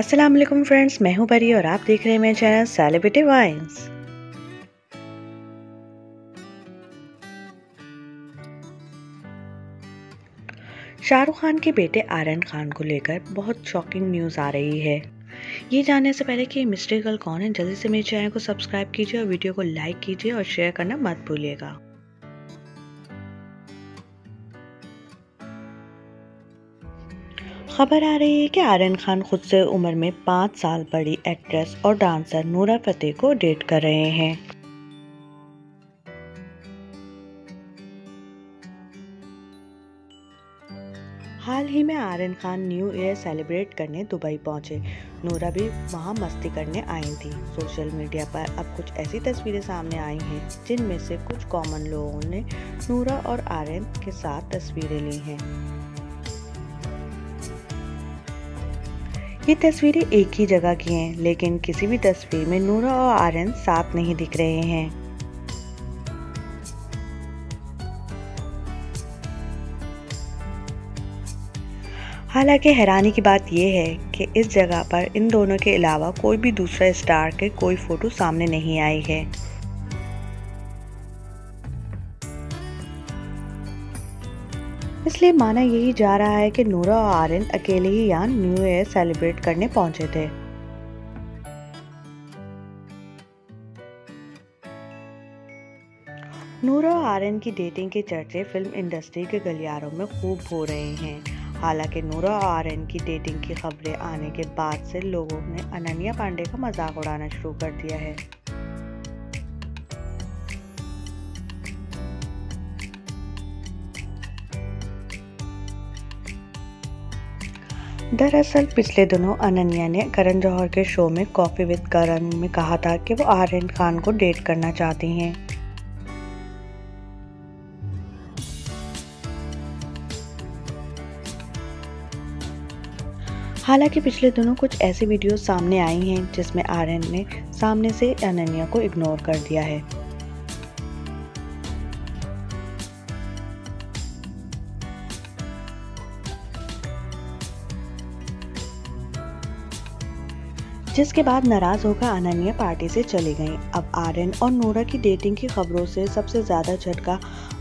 अस्सलाम वालेकुम फ्रेंड्स मैं हूँ परी और आप देख रहे हैं मेरे channel celebrity vines Shahrukh Khan के बेटे आर्यन खान को लेकर बहुत शॉकिंग न्यूज़ आ रही है। ये जानने से पहले कि मिस्ट्री गर्ल कौन है, जल्दी से मेरे चैनल को सब्सक्राइब कीजिए और वीडियो को लाइक कीजिए और शेयर करना मत भूलिएगा। खबर आ रही है कि आर्यन खान खुद से उम्र में पाँच साल बड़ी एक्ट्रेस और डांसर नूरा फतेह को डेट कर रहे हैं। हाल ही में Aryan Khan new year celebrate करने दुबई पहुँचे। नूरा भी वहाँ मस्ती करने आई थी। सोशल मीडिया पर अब कुछ ऐसी तस्वीरें सामने आई हैं, जिनमें से कुछ कॉमन लोगों ने नूरा और आर्यन के साथ तस्वीरें ली हैं। ये तस्वीरें एक ही जगह की हैं, लेकिन किसी भी तस्वीर में नूरा और आर्यन साथ नहीं दिख रहे हैं। हालाँकि हैरानी की बात यह है कि इस जगह पर इन दोनों के अलावा कोई भी दूसरा स्टार के कोई फ़ोटो सामने नहीं आई है। इसलिए माना यही जा रहा है कि नूरा और आर्यन अकेले ही यहाँ न्यू ईयर सेलिब्रेट करने पहुँचे थे। नूरा और आर्यन की डेटिंग के चर्चे फ़िल्म इंडस्ट्री के गलियारों में खूब हो रहे हैं। हालाँकि नूरा और आर्यन की डेटिंग की खबरें आने के बाद से लोगों ने अनन्या पांडे का मज़ाक उड़ाना शुरू कर दिया है। दरअसल, पिछले दिनों अनन्या ने करण जौहर के शो में कॉफ़ी विद करण में कहा था कि वो आर्यन खान को डेट करना चाहती हैं। हालाँकि पिछले दिनों कुछ ऐसी वीडियो सामने आई हैं जिसमें आर्यन ने सामने से अनन्या को इग्नोर कर दिया है। जिसके बाद नाराज़ होकर अनन्या पार्टी से चली गई। अब आर्यन और नूरा की डेटिंग की खबरों से सबसे ज़्यादा झटका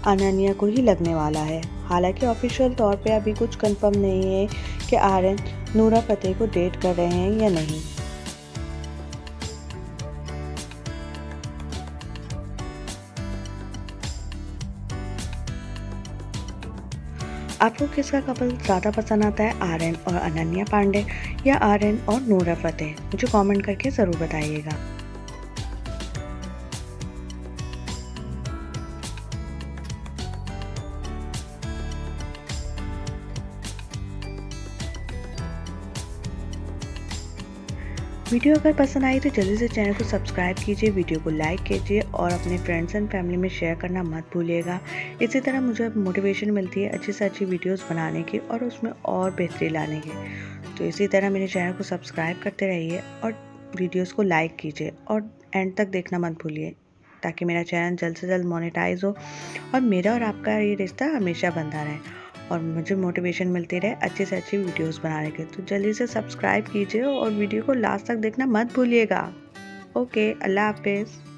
अनन्या को ही लगने वाला है। हालाँकि ऑफिशियल तौर पे अभी कुछ कंफर्म नहीं है कि आर्यन नूरा फतेह को डेट कर रहे हैं या नहीं। आपको किसका कपल ज़्यादा पसंद आता है, आर्यन और अनन्या पांडे या आर्यन और नूरा फतेह? मुझे कमेंट करके ज़रूर बताइएगा। वीडियो अगर पसंद आई तो जल्दी से चैनल को सब्सक्राइब कीजिए, वीडियो को लाइक कीजिए और अपने फ्रेंड्स एंड फैमिली में शेयर करना मत भूलिएगा। इसी तरह मुझे मोटिवेशन मिलती है अच्छी से अच्छी वीडियोस बनाने की और उसमें और बेहतरी लाने की। तो इसी तरह मेरे चैनल को सब्सक्राइब करते रहिए और वीडियोज़ को लाइक कीजिए और एंड तक देखना मत भूलिए ताकि मेरा चैनल जल्द से जल्द मोनिटाइज हो और मेरा और आपका ये रिश्ता हमेशा बनता रहे। और मुझे मोटिवेशन मिलती रहे अच्छी से अच्छी वीडियोस बनाने के। तो जल्दी से सब्सक्राइब कीजिए और वीडियो को लास्ट तक देखना मत भूलिएगा। ओके अल्लाह हाफिज़।